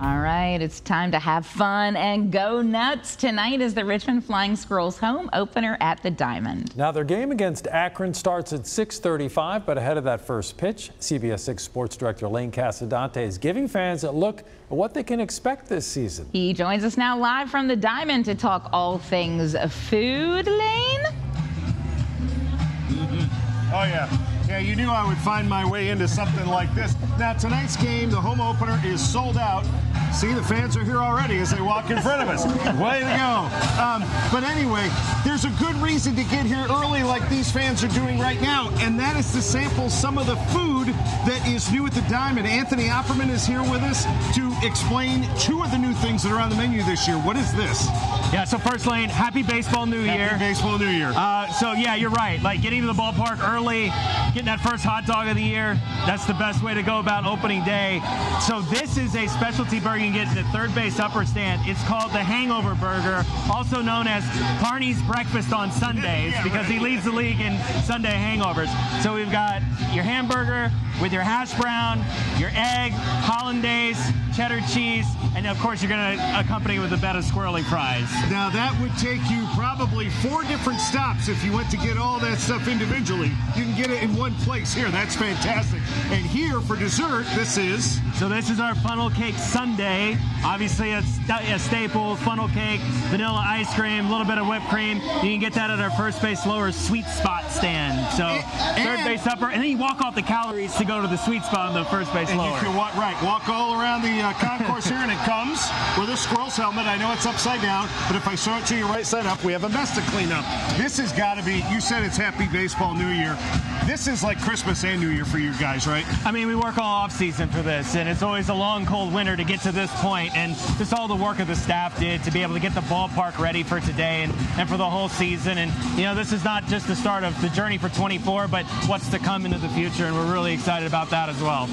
All right, it's time to have fun and go nuts. Tonight is the Richmond Flying Squirrels home opener at the Diamond. Now their game against Akron starts at 6:35, but ahead of that first pitch, CBS 6 Sports Director Lane Casadonte is giving fans a look at what they can expect this season. He joins us now live from the Diamond to talk all things food. Lane. Oh yeah. Yeah, you knew I would find my way into something like this. Now, tonight's game, the home opener, is sold out. See, the fans are here already as they walk in front of us. Way to go. Um, but anyway, there's a good reason to get here early like these fans are doing right now, and that is to sample some of the food that is new at the Diamond. Anthony Opperman is here with us to explain two of the new things that are on the menu this year. What is this? Yeah, so first lane, happy baseball new year. Happy baseball new year. Uh, so yeah, you're right. Like getting to the ballpark early, getting that first hot dog of the year, that's the best way to go about opening day. So this is a specialty burger you can get at third base upper stand. It's called the Hangover Burger, also known as Carney's Breakfast on Sundays Yeah, because right. he leads the league in Sunday hangovers. So we've got your hamburger with your hash brown, your egg, hollandaise, cheddar cheese, and of course you're going to accompany it with a bed of squirrely fries. Now that would take you probably four different stops if you went to get all that stuff individually. You can get it in one place here. That's fantastic. And here for dessert, this is So this is our funnel cake sundae. Obviously, it's a staple funnel cake, vanilla ice cream, a little bit of whipped cream. You can get that at our first base lower sweet spot stand. So third and- base upper, and then you walk off the calories to go to the sweet spot on the first base and lower. you can walk right, walk all around the uh, concourse here, and it comes with a squirrel's helmet. I know it's upside down, but if I show it to you right side up, we have a mess to clean up. This has got to be. You said it's Happy Baseball New Year. This is like Christmas and New Year for you guys, right? I mean, we work all off season for this, and it's always a long, cold winter to get to this point, and just all the work of the staff did to be able to get the ballpark ready for today and, and for the whole season. And, you know, this is not just the start of the journey for 24, but what's to come into the future, and we're really excited about that as well.